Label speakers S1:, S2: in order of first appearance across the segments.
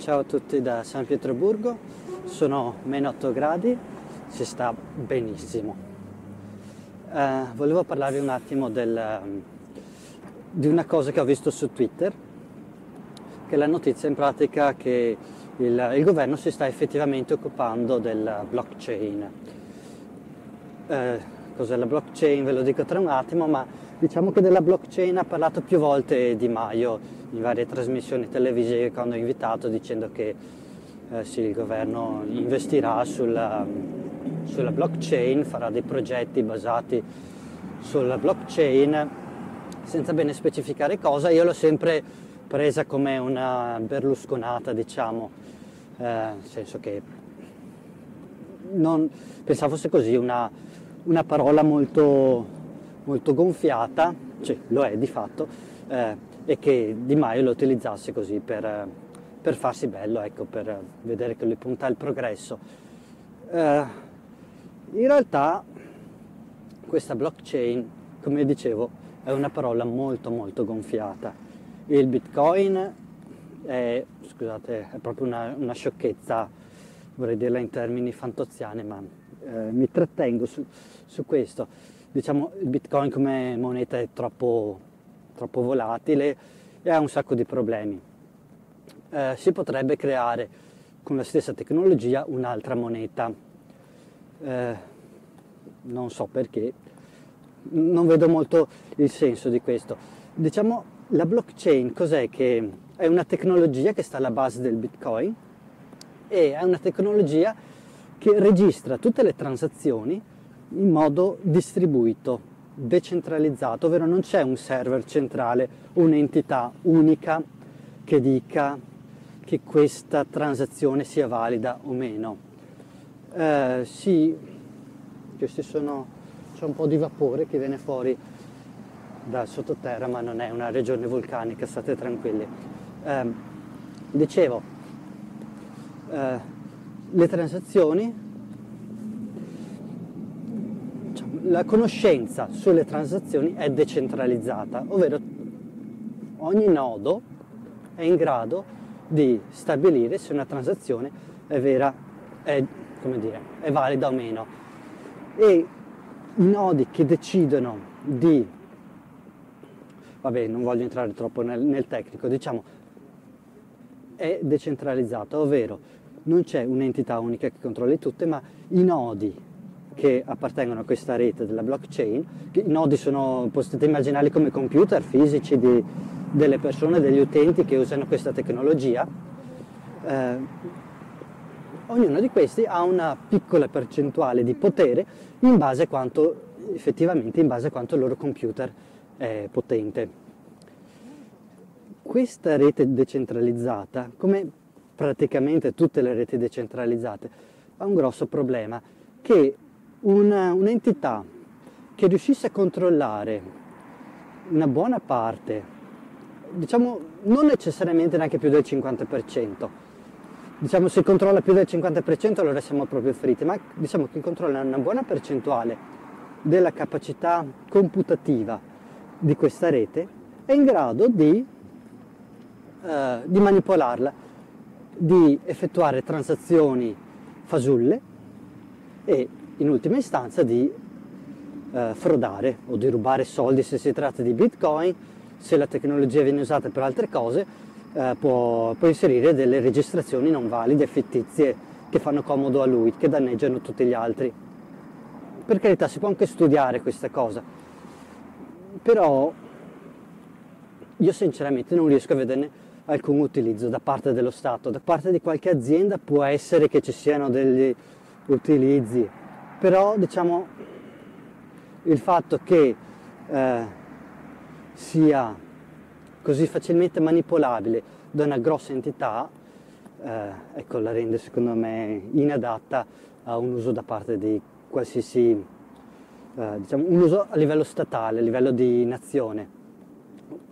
S1: Ciao a tutti da San Pietroburgo, sono meno 8 gradi, si sta benissimo. Eh, volevo parlarvi un attimo del, di una cosa che ho visto su Twitter, che è la notizia in pratica che il, il governo si sta effettivamente occupando del blockchain. Eh, cos'è la blockchain? Ve lo dico tra un attimo, ma diciamo che della blockchain ha parlato più volte Di Maio in varie trasmissioni televisive quando ho invitato dicendo che eh, sì, il governo investirà sulla, sulla blockchain, farà dei progetti basati sulla blockchain senza bene specificare cosa. Io l'ho sempre presa come una berlusconata, diciamo, eh, nel senso che non, pensavo fosse così, una, una parola molto, molto gonfiata, cioè lo è di fatto, eh, e che Di Maio lo utilizzasse così per, per farsi bello, ecco, per vedere che lui punta al progresso. Eh, in realtà questa blockchain, come dicevo, è una parola molto molto gonfiata. Il bitcoin è, scusate, è proprio una, una sciocchezza, vorrei dirla in termini fantoziani, ma eh, mi trattengo su, su questo. Diciamo, il bitcoin come moneta è troppo troppo volatile e ha un sacco di problemi. Eh, si potrebbe creare con la stessa tecnologia un'altra moneta. Eh, non so perché, non vedo molto il senso di questo. Diciamo, la blockchain cos'è? Che è una tecnologia che sta alla base del Bitcoin e è una tecnologia che registra tutte le transazioni in modo distribuito decentralizzato, ovvero non c'è un server centrale, un'entità unica che dica che questa transazione sia valida o meno. Eh, sì, sono, c'è un po' di vapore che viene fuori dal sottoterra, ma non è una regione vulcanica, state tranquilli. Eh, dicevo, eh, le transazioni la conoscenza sulle transazioni è decentralizzata, ovvero ogni nodo è in grado di stabilire se una transazione è vera, è, dire, è valida o meno. E i nodi che decidono di, vabbè non voglio entrare troppo nel, nel tecnico, diciamo, è decentralizzato, ovvero non c'è un'entità unica che controlli tutte, ma i nodi che appartengono a questa rete della blockchain, i nodi sono, potete immaginarli come computer fisici di, delle persone, degli utenti che usano questa tecnologia. Eh, ognuno di questi ha una piccola percentuale di potere in base a quanto, effettivamente in base a quanto il loro computer è potente. Questa rete decentralizzata, come praticamente tutte le reti decentralizzate, ha un grosso problema che un'entità che riuscisse a controllare una buona parte, diciamo non necessariamente neanche più del 50%, diciamo se controlla più del 50% allora siamo proprio fritti, ma diciamo che controlla una buona percentuale della capacità computativa di questa rete è in grado di, eh, di manipolarla, di effettuare transazioni fasulle e in ultima istanza di eh, frodare o di rubare soldi se si tratta di bitcoin, se la tecnologia viene usata per altre cose eh, può, può inserire delle registrazioni non valide, fittizie, che fanno comodo a lui, che danneggiano tutti gli altri. Per carità si può anche studiare questa cosa, però io sinceramente non riesco a vederne alcun utilizzo da parte dello Stato, da parte di qualche azienda può essere che ci siano degli utilizzi, però diciamo il fatto che eh, sia così facilmente manipolabile da una grossa entità, eh, ecco, la rende secondo me inadatta a un uso da parte di qualsiasi, eh, diciamo, un uso a livello statale, a livello di nazione.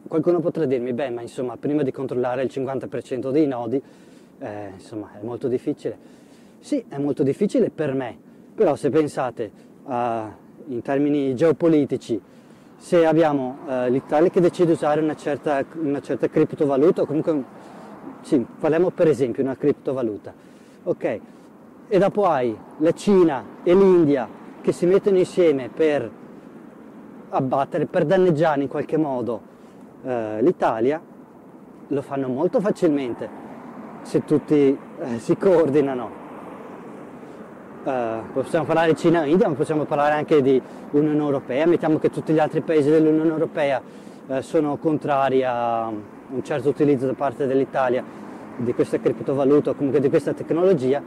S1: Qualcuno potrà dirmi, beh, ma insomma, prima di controllare il 50% dei nodi, eh, insomma, è molto difficile. Sì, è molto difficile per me, però se pensate uh, in termini geopolitici, se abbiamo uh, l'Italia che decide di usare una certa, una certa criptovaluta o comunque sì, parliamo per esempio di una criptovaluta, ok? E dopo hai la Cina e l'India che si mettono insieme per abbattere, per danneggiare in qualche modo eh, l'Italia, lo fanno molto facilmente se tutti eh, si coordinano. Uh, possiamo parlare di Cina e India, ma possiamo parlare anche di Unione Europea. Mettiamo che tutti gli altri paesi dell'Unione Europea uh, sono contrari a un certo utilizzo da parte dell'Italia di questa criptovaluta o comunque di questa tecnologia,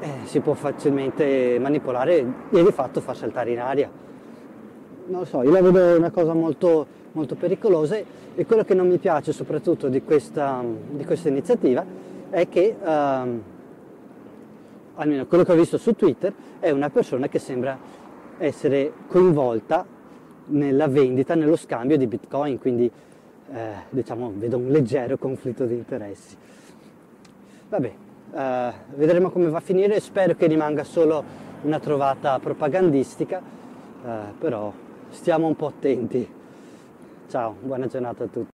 S1: eh, si può facilmente manipolare e di fatto far saltare in aria. Non lo so, io la vedo una cosa molto, molto pericolosa e quello che non mi piace soprattutto di questa, di questa iniziativa è che, um, almeno quello che ho visto su Twitter, è una persona che sembra essere coinvolta nella vendita, nello scambio di bitcoin, quindi eh, diciamo vedo un leggero conflitto di interessi. Vabbè, eh, vedremo come va a finire, spero che rimanga solo una trovata propagandistica, eh, però stiamo un po' attenti. Ciao, buona giornata a tutti.